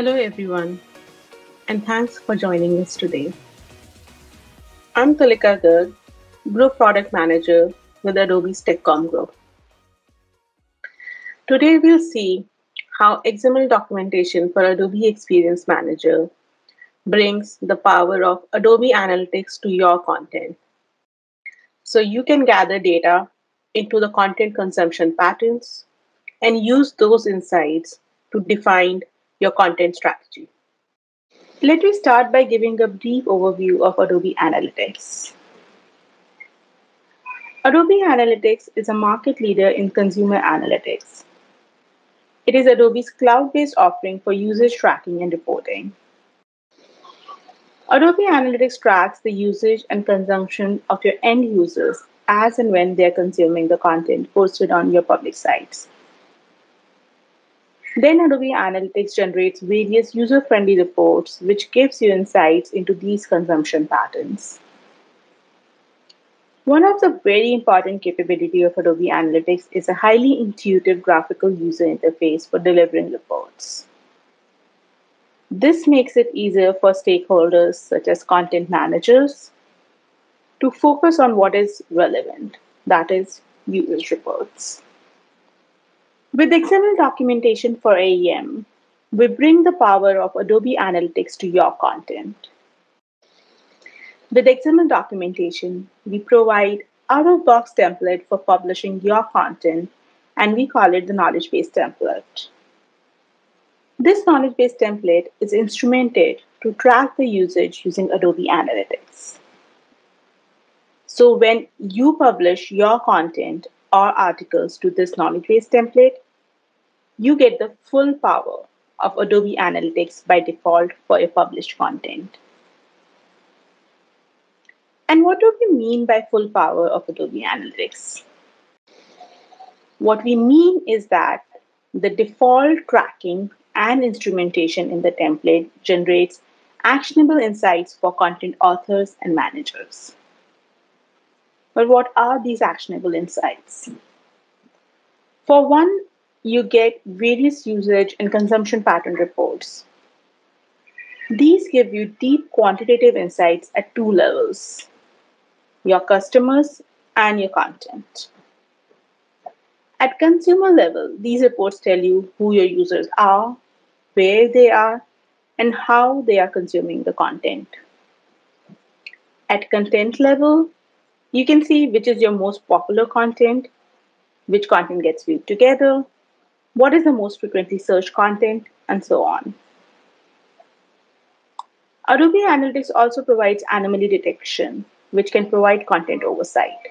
Hello, everyone, and thanks for joining us today. I'm Tulika Garg, Group Product Manager with Adobe's TechComm Group. Today, we'll see how XML documentation for Adobe Experience Manager brings the power of Adobe Analytics to your content. So you can gather data into the content consumption patterns and use those insights to define your content strategy. Let me start by giving a brief overview of Adobe Analytics. Adobe Analytics is a market leader in consumer analytics. It is Adobe's cloud based offering for usage tracking and reporting. Adobe Analytics tracks the usage and consumption of your end users as and when they're consuming the content posted on your public sites. Then Adobe Analytics generates various user-friendly reports which gives you insights into these consumption patterns. One of the very important capability of Adobe Analytics is a highly intuitive graphical user interface for delivering reports. This makes it easier for stakeholders such as content managers to focus on what is relevant, that is, usage reports. With XML documentation for AEM, we bring the power of Adobe Analytics to your content. With XML documentation, we provide out-of-box template for publishing your content, and we call it the knowledge base template. This knowledge base template is instrumented to track the usage using Adobe Analytics. So when you publish your content or articles to this knowledge base template, you get the full power of Adobe Analytics by default for your published content. And what do we mean by full power of Adobe Analytics? What we mean is that the default tracking and instrumentation in the template generates actionable insights for content authors and managers. But what are these actionable insights? For one, you get various usage and consumption pattern reports. These give you deep quantitative insights at two levels your customers and your content. At consumer level, these reports tell you who your users are, where they are, and how they are consuming the content. At content level, you can see which is your most popular content, which content gets viewed together, what is the most frequently searched content, and so on. Adobe Analytics also provides anomaly detection, which can provide content oversight.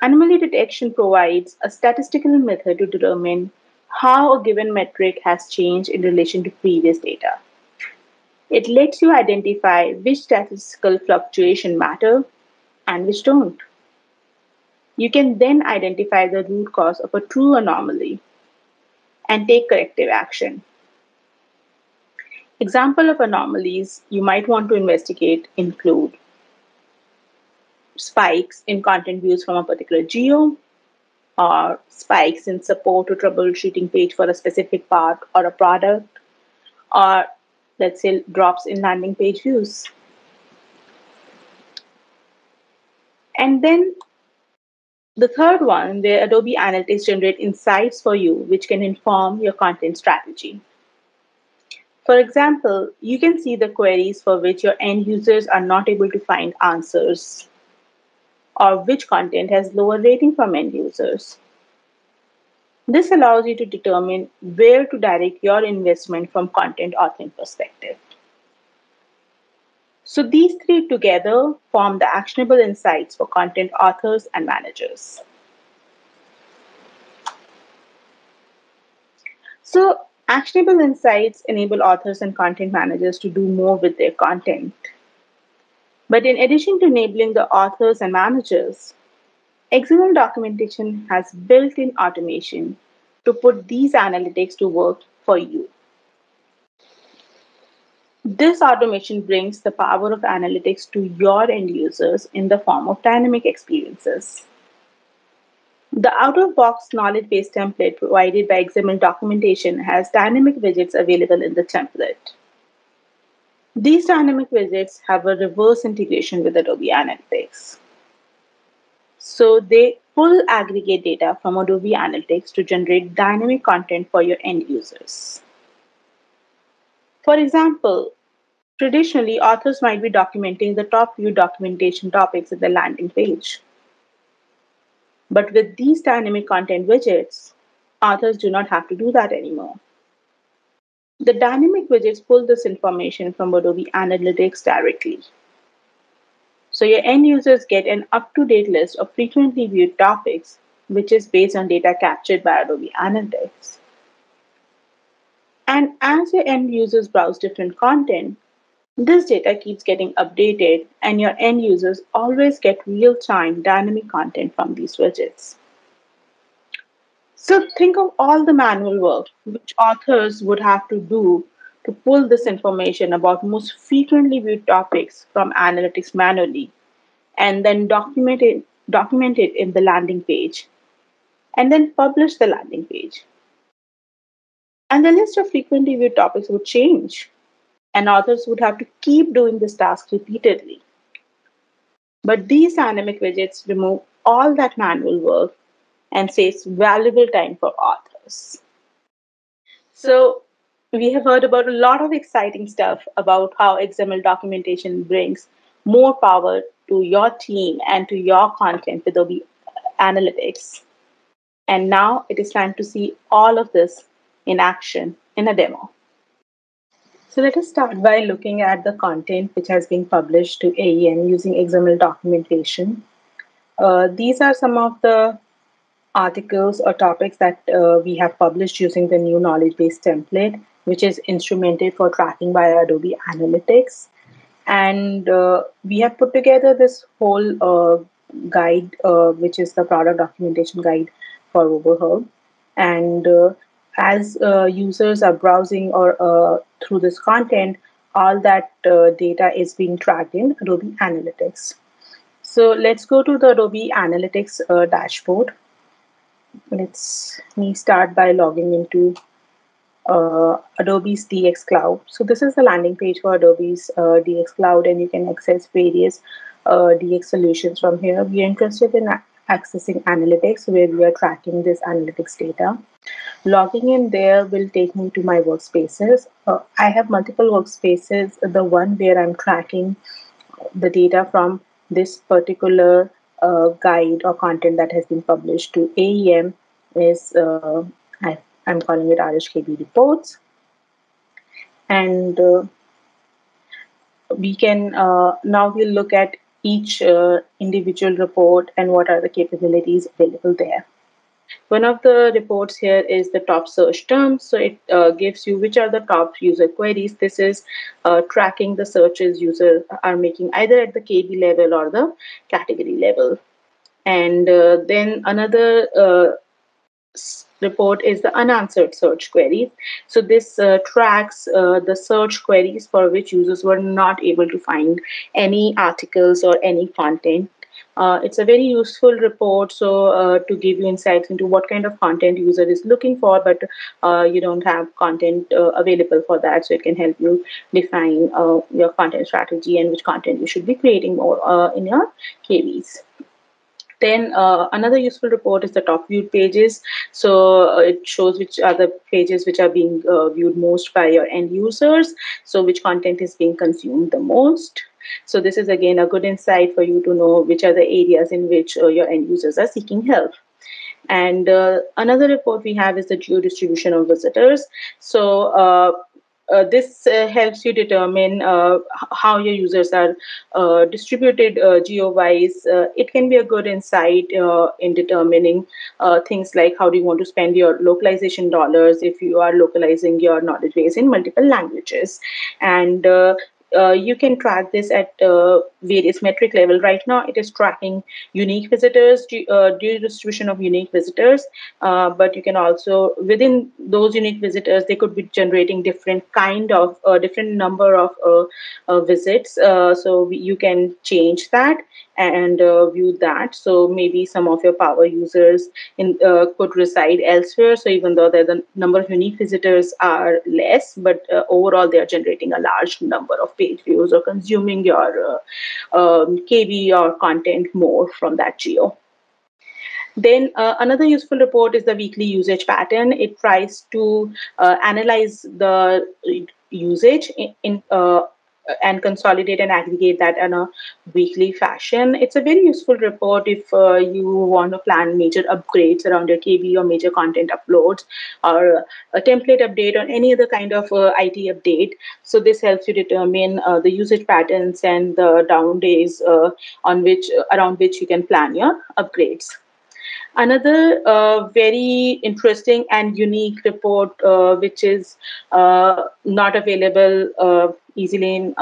Anomaly detection provides a statistical method to determine how a given metric has changed in relation to previous data. It lets you identify which statistical fluctuation matter and which don't. You can then identify the root cause of a true anomaly and take corrective action. Example of anomalies you might want to investigate include spikes in content views from a particular geo, or spikes in support or troubleshooting page for a specific part or a product, or let's say drops in landing page views. And then the third one, where Adobe Analytics generate insights for you, which can inform your content strategy. For example, you can see the queries for which your end users are not able to find answers or which content has lower rating from end users. This allows you to determine where to direct your investment from content authoring perspective. So these three together form the actionable insights for content authors and managers. So actionable insights enable authors and content managers to do more with their content. But in addition to enabling the authors and managers, XML documentation has built in automation to put these analytics to work for you. This automation brings the power of analytics to your end users in the form of dynamic experiences. The out-of-box knowledge base template provided by XML documentation has dynamic widgets available in the template. These dynamic widgets have a reverse integration with Adobe Analytics. So they pull aggregate data from Adobe Analytics to generate dynamic content for your end users. For example, traditionally, authors might be documenting the top few documentation topics in the landing page. But with these dynamic content widgets, authors do not have to do that anymore. The dynamic widgets pull this information from Adobe Analytics directly. So your end users get an up-to-date list of frequently viewed topics, which is based on data captured by Adobe Analytics. And as your end users browse different content, this data keeps getting updated, and your end users always get real time dynamic content from these widgets. So think of all the manual work which authors would have to do to pull this information about most frequently viewed topics from analytics manually and then document it, document it in the landing page and then publish the landing page. And the list of frequently viewed topics would change, and authors would have to keep doing this task repeatedly. But these dynamic widgets remove all that manual work and saves valuable time for authors. So, we have heard about a lot of exciting stuff about how XML documentation brings more power to your team and to your content with Adobe Analytics. And now it is time to see all of this in action in a demo. So let us start by looking at the content which has been published to AEM using XML documentation. Uh, these are some of the articles or topics that uh, we have published using the new knowledge base template, which is instrumented for tracking by Adobe Analytics. And uh, we have put together this whole uh, guide, uh, which is the product documentation guide for RoboHelp. And uh, as uh, users are browsing or through this content, all that data is being tracked in Adobe Analytics. So let's go to the Adobe Analytics dashboard let's me start by logging into uh, Adobe's DX Cloud. So this is the landing page for Adobe's uh, DX Cloud and you can access various uh, DX solutions from here. We are interested in accessing analytics where we are tracking this analytics data. Logging in there will take me to my workspaces. Uh, I have multiple workspaces. The one where I'm tracking the data from this particular uh, guide or content that has been published to AEM is, uh, I, am calling it RHKB reports. And uh, we can, uh, now we'll look at each uh, individual report and what are the capabilities available there. One of the reports here is the top search terms. So it uh, gives you which are the top user queries. This is uh, tracking the searches users are making either at the KB level or the category level. And uh, then another uh, report is the unanswered search queries. So this uh, tracks uh, the search queries for which users were not able to find any articles or any content uh, it's a very useful report so uh, to give you insights into what kind of content user is looking for but uh, you don't have content uh, available for that so it can help you define your content strategy and which content you should be creating more in your KBs. Then uh, another useful report is the top viewed pages. So uh, it shows which are the pages which are being uh, viewed most by your end users. So which content is being consumed the most. So this is again a good insight for you to know which are the areas in which uh, your end users are seeking help. And uh, another report we have is the geo distribution of visitors. So uh, uh, this uh, helps you determine uh, how your users are uh, distributed uh, geo-wise. Uh, it can be a good insight in determining things like how do you want to spend your localization dollars if you are localizing your knowledge base in multiple languages. And uh, you can track this at uh, various metric level. Right now, it is tracking unique visitors, uh, due distribution of unique visitors, uh, but you can also, within those unique visitors, they could be generating different kind of, uh, different number of visits. so we, you can change that and uh, view that. So maybe some of your power users in, uh, could reside elsewhere. So even though the number of unique visitors are less, but uh, overall they are generating a large number of page views or consuming your uh, um, KB or content more from that geo. Then uh, another useful report is the weekly usage pattern. It tries to uh, analyze the usage in, in uh, and consolidate and aggregate that in a weekly fashion. It's a very useful report if uh, you want to plan major upgrades around your KB or major content uploads or a template update or any other kind of uh, IT update. So this helps you determine uh, the usage patterns and the down days uh, on which around which you can plan your upgrades. Another uh, very interesting and unique report, uh, which is uh, not available easily in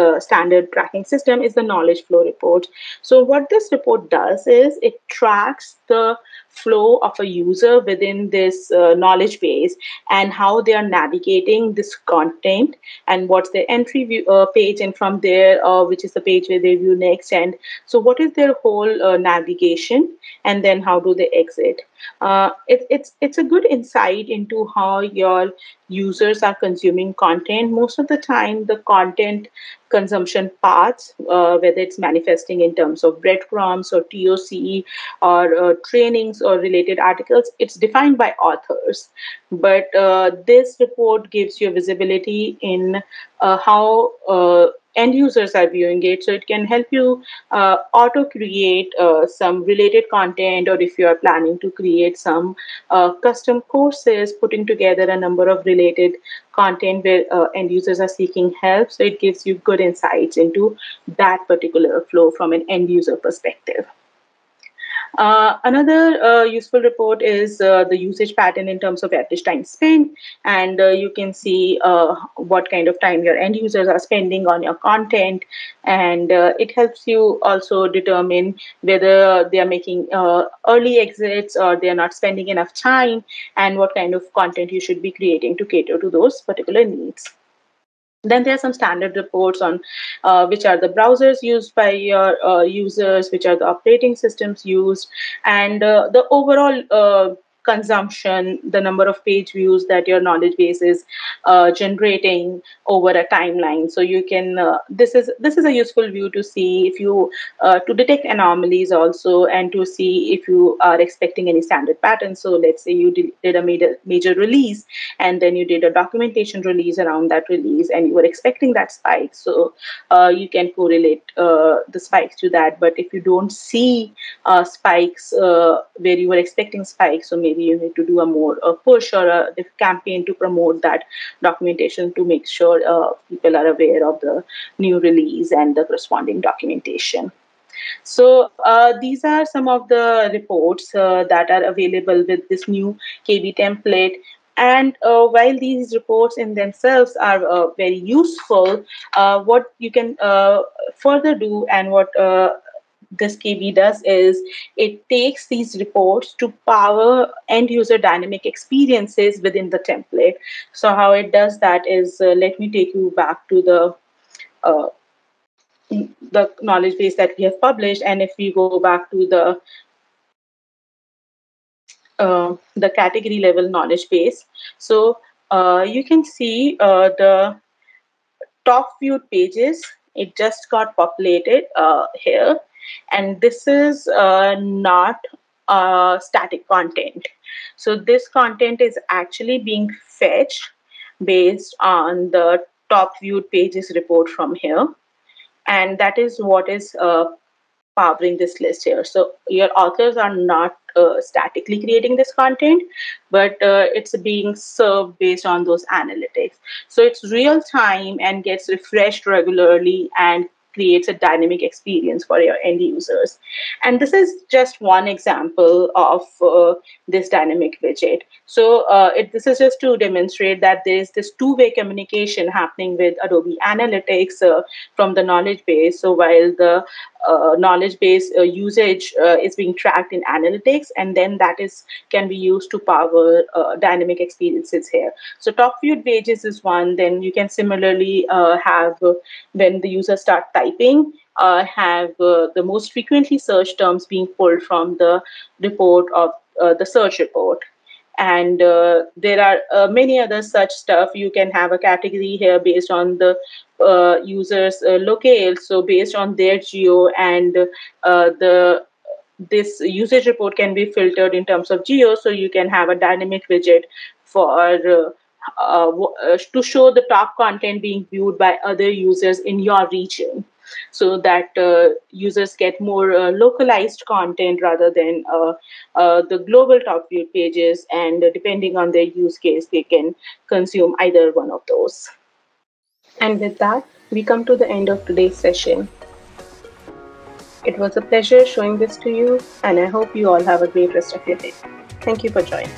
uh, standard tracking system is the knowledge flow report. So what this report does is it tracks the flow of a user within this uh, knowledge base and how they are navigating this content and what's their entry view, uh, page and from there uh, which is the page where they view next and so what is their whole uh, navigation and then how do they exit uh, it, it's it's a good insight into how your users are consuming content most of the time the content consumption paths uh, whether it's manifesting in terms of breadcrumbs or toc or trainings or related articles, it's defined by authors. But uh, this report gives you visibility in uh, how uh, end users are viewing it. So it can help you uh, auto create uh, some related content, or if you are planning to create some uh, custom courses, putting together a number of related content where uh, end users are seeking help. So it gives you good insights into that particular flow from an end user perspective. Uh, another uh, useful report is uh, the usage pattern in terms of average time spent, and uh, you can see uh, what kind of time your end users are spending on your content, and it helps you also determine whether they are making early exits or they are not spending enough time, and what kind of content you should be creating to cater to those particular needs. Then there are some standard reports on uh, which are the browsers used by your uh, users, which are the operating systems used, and uh, the overall uh, consumption, the number of page views that your knowledge base is uh, generating over a timeline. So you can uh, this is this is a useful view to see if you uh, to detect anomalies also and to see if you are expecting any standard patterns. So let's say you did, a major major release and then you did a documentation release around that release and you were expecting that spike. So uh, you can correlate uh, the spikes to that. But if you don't see uh, spikes where you were expecting spikes, so maybe maybe you need to do a more a push or a, campaign to promote that documentation to make sure uh, people are aware of the new release and the corresponding documentation. So uh, these are some of the reports uh, that are available with this new KB template. And uh, while these reports in themselves are uh, very useful, uh, what you can uh, further do and what this KB does is it takes these reports to power end user dynamic experiences within the template. So how it does that is, uh, let me take you back to the uh, the knowledge base that we have published. And if we go back to the uh, the category level knowledge base, so uh, you can see uh, the top viewed pages. It just got populated uh, here and this is uh, not uh, static content. So this content is actually being fetched based on the top viewed pages report from here. And that is what is uh, powering this list here. So your authors are not uh, statically creating this content, but uh, it's being served based on those analytics. So it's real time and gets refreshed regularly and creates a dynamic experience for your end users. And this is just one example of uh, this dynamic widget. So uh, it, this is just to demonstrate that there is this two-way communication happening with Adobe Analytics uh, from the knowledge base. So while the uh, knowledge base uh, usage uh, is being tracked in analytics, and then that is can be used to power uh, dynamic experiences here. So top viewed pages is one. Then you can similarly uh, have when the user start typing, uh, have uh, the most frequently searched terms being pulled from the report of uh, the search report. And uh, there are uh, many other such stuff. You can have a category here based on the user's locale, so based on their geo and the this usage report can be filtered in terms of geo. So you can have a dynamic widget for uh, uh, uh, to show the top content being viewed by other users in your region so that uh, users get more uh, localized content rather than uh, the global top view pages and depending on their use case they can consume either one of those and with that we come to the end of today's session it was a pleasure showing this to you, and I hope you all have a great rest of your day. Thank you for joining.